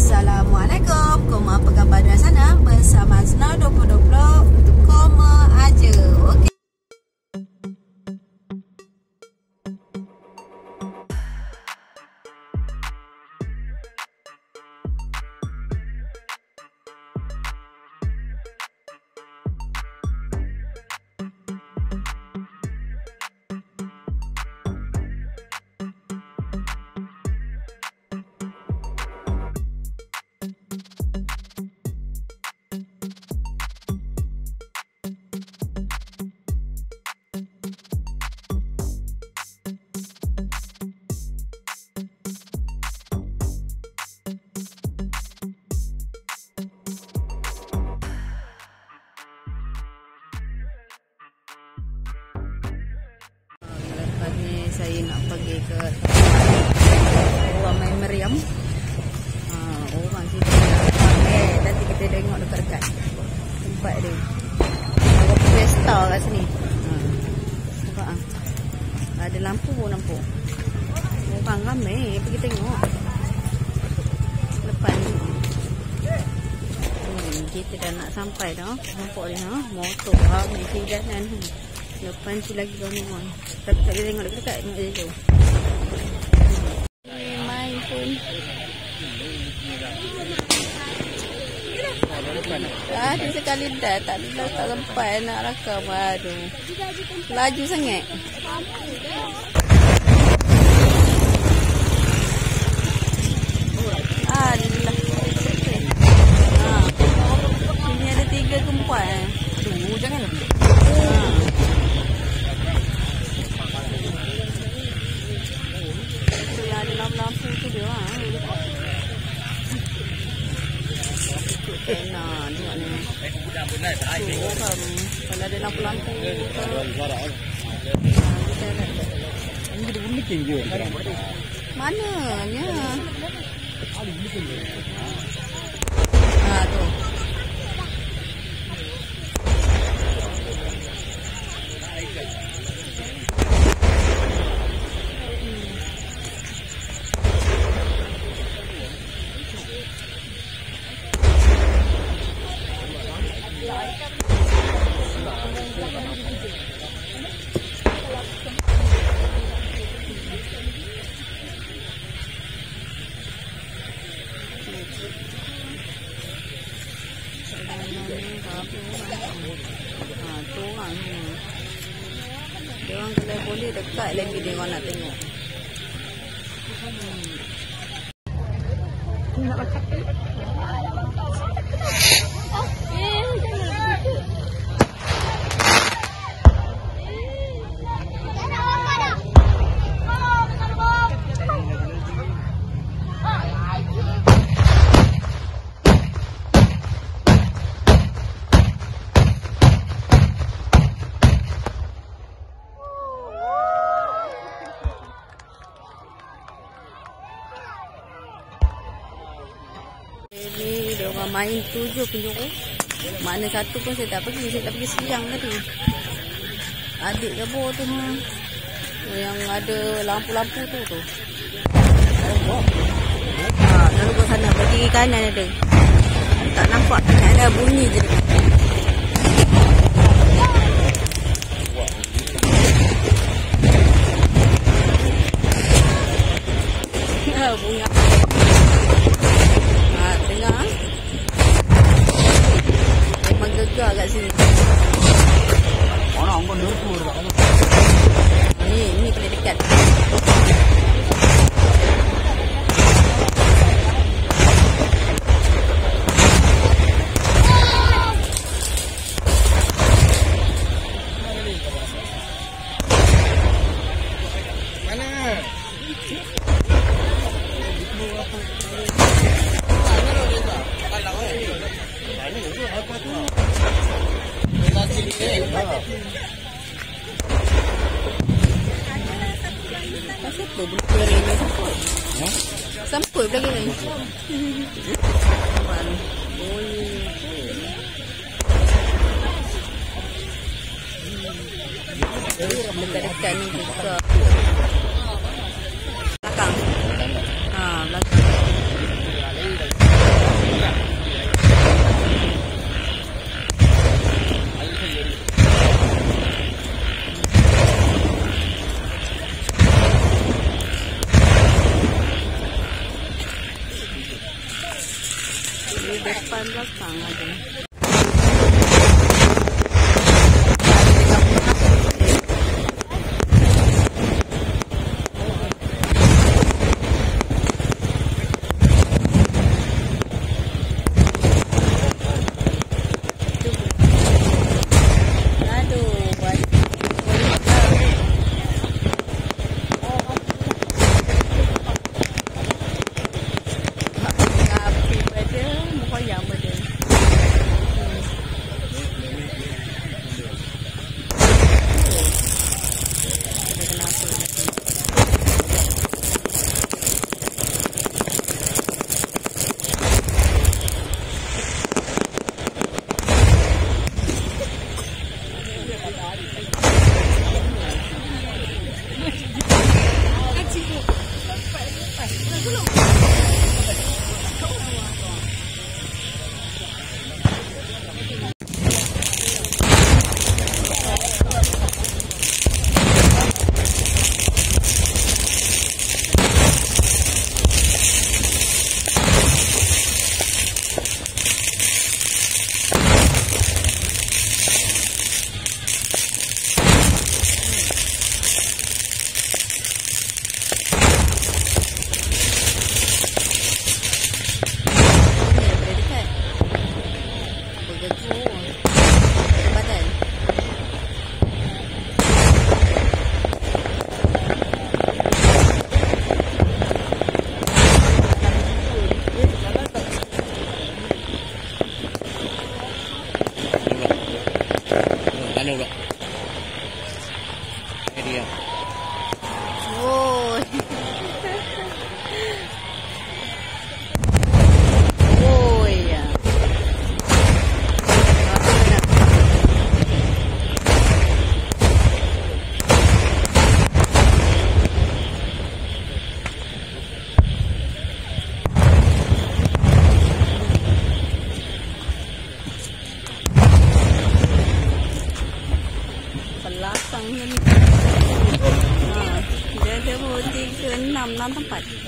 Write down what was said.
Assalamualaikum. Koma apa khabar dari sana? Bersama Snow 2020 Untuk koma aja. Okey ni saya nak pergi ke orang main meriam. Ha, orang sini eh nanti kita tengok dekat-dekat tempat dia. Ada pesta kat sini. Ha. Ah. Ada lampu pun nampak. Orang ramai pergi tengok. Lepas ni. Hmm, kita dah nak sampai dah. Nampak ni ha. Motor ramai jalan. Hmm. Lepas tu lagi kawan-kawan. Tapi tak boleh tengok dekat-dekat. Tengok dia. Ni main pun. Aduh sekali dah. Tak ada tak sampai nak rakam. Aduh. Laju sangat. Orang. Kalau ada lampu-lampu tu. Mananya? Ha tu. Ha, tu orang ni. Dia orang kalau boleh dekat lagi dia orang nak tengok. Ini dia orang main tujuh penjuru. Mana satu pun saya tak pergi. Saya tak pergi siang tadi. Adik bawah tu. Ha. Yang ada lampu-lampu tu tu. Ha, lalu ke sana. Pergi kanan ada. Tak nampak. Tak ada bunyi je. Ha, bunga. Tengah. Gegar kat sini. Orang pun lupa dah. Ni, ni paling dekat. Semput lagi ni. Dekat-dekat ni buka. nonton tempat.